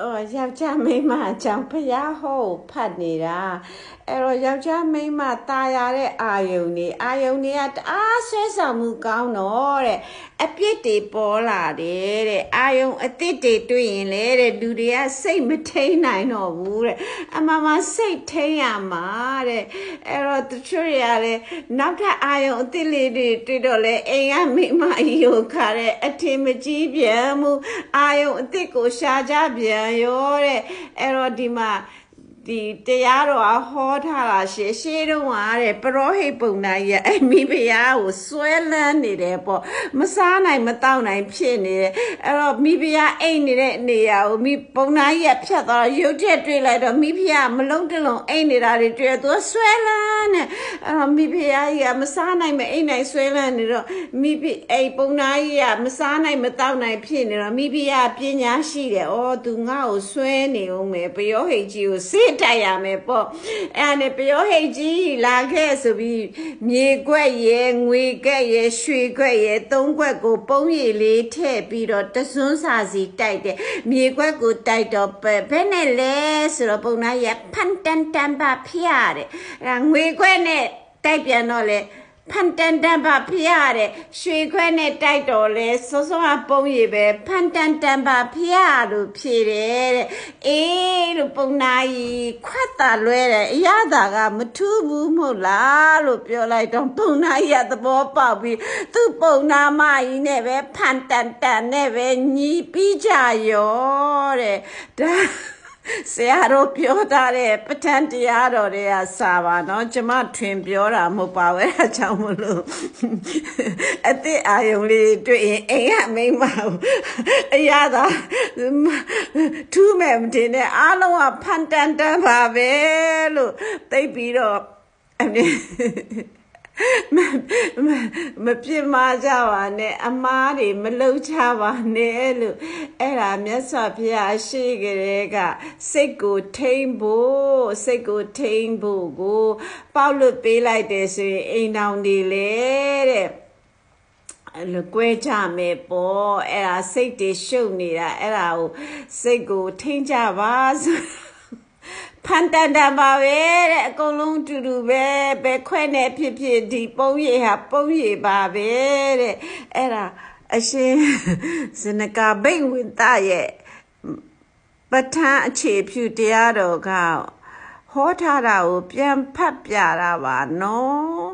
ဟိုယောက်ျားမိန်းမအကြောင်းဖျားဟောဖတ်နေတာ အဲ့တော့ယောက်ျားမိန်းမตายရတဲ့အာယုန်နေအာယုန်တွေကတအားဆွဲဆောင်မှုကောင်းတော့တဲ့အပြစ်တွေပေါ်လာတယ်တဲ့အာယုန်အသစ်တွေတွေ့ရင်လေတဲ့လူတွေကစိတ်မထိန်နိုင်တော့ဘူးတဲ့အမှန်မှစိတ်ထိန်ရမှာတဲ့အဲ့တော့တချို့တွေကလည်းနောက်ထပ်အာယုန်အသစ်လေးတွေတွေ့တော့လေအိမ်ကမိန်းမကြီးကိုခါတဲ့အထင်မကြီးပြန်မှုအာယုန်အသစ်ကိုရှာကြပြန်ရောတဲ့အဲ့တော့ဒီမှာ ဒီတရားတော်အဟောထားတာရှေ့ရှေ့တော့ကတဲ့ပရောဟိတ်ပုံနိုင်ရဲ့အမိဖုရားကိုဆွဲလန်းနေတယ်ပေါ့မစားနိုင်မတောက်နိုင်ဖြစ်နေတယ်အဲ့တော့မိဖုရားအိတ်နေတဲ့နေရာကိုမိပုံနိုင်ရဲ့ဖြတ်သွားရုပ်ချက်တွေ့လိုက်တော့မိဖုရားမလုံးတလုံးအိတ်နေတာတွေတွေ့သူဆွဲလန်းနေအဲ့တော့မိဖုရားကြီးကမစားနိုင်မအိတ်နိုင်ဆွဲလန်းနေတော့မိဖအိတ်ပုံနိုင်ကြီးကမစားနိုင်မတောက်နိုင်ဖြစ်နေတော့မိဖုရားပညာရှိတယ်ဩသူငါ့ကိုဆွဲနေဦးမယ်ပယောဟိတ်ကြီးကိုစေးတိုက်ရမယ်ပေါ့အဲ့ဒါနဲ့ပယောဟိတ်ကြီးလာခဲ့ဆိုပြီးမြေကွက်ရဲ့ငွေကက်ရဲ့ရွှေကွက်ရဲ့သုံးကွက်ကို ပုံရည်လေးထည့်ပြီးတော့တစွန်းစာစီတိုက်တယ်မြေကွက်ကိုတိုက်တော့ဘယ်နဲ့လဲဆိုတော့ပုံနာရဖန်တန်တန်ပါဖျားတယ်အဲ့ဒါငွေကွက်နဲ့တိုက်ပြန်တော့လေ ဖန်တန်တန်ပါဖျားတဲ့ရွှေခွဲနဲ့တိုက်တော်လဲစောစောကပုံရည်ပဲဖန်တန်တန်ပါဖျားလို့ဖြေတယ်တဲ့အေးလို့ပုံနာကြီးခွတ်တာလွဲတယ်အရသာကမထူးဘူးမဟုတ်လားလို့ပြောလိုက်တော့ပုံနာကြီးကသဘောပေါက်ပြီးသူ့ပုံနာမကြီးနဲ့ပဲဖန်တန်တန်နဲ့ပဲညီပြီးကြရောတဲ့ဒါ ဆရာတို့ပြောထားတဲ့ပဋ္ဌာန်းတရားတော်တွေကစာပါเนาะကျမထွင်ပြောတာမဟုတ်ပါဘူးအဲအကြောင်းမလို့အစ်စ်အာယုံလေးတွေ့ရင်အိမ်ကမိမ့်မအောင်အရာသာထူးမဲ့မတင်နဲ့အားလုံးကဖန်တန်တန်ပါပဲလို့သိပြီးတော့အ မေမမပြစ်မှားကြပါနဲ့အမားတွေမလှုပ်ချပါနဲ့လို့အဲ့ဒါမြတ်စွာဘုရားရှိကြတဲ့ကစိတ်ကိုထိမ့်ဖို့စိတ်ကိုထိမ့်ဖို့ကိုပေါက်လွတ်ပေးလိုက်တယ်ဆိုရင်အိမ်တောင်တွေလေတဲ့လကွဲကြမယ်ပေါ့အဲ့ဒါစိတ်တွေရှုပ်နေတာအဲ့ဒါကိုစိတ်ကိုထိမ့်ကြပါဆို ဖန်တန်တန်ပါပဲတဲ့အကုန်လုံးအတူတူပဲပဲခွဲနေဖြစ်ဖြစ်ဒီပုံရိပ်ဟာပုံရိပ်ပါပဲတဲ့အဲ့ဒါအရှင်ဇနကဘိတ်ဝင်သားရဲ့ပဋ္ဌာန်းအခြေဖြူတရားတော်ကဟောထားတာကိုပြန်ဖတ်ပြတာပါနော်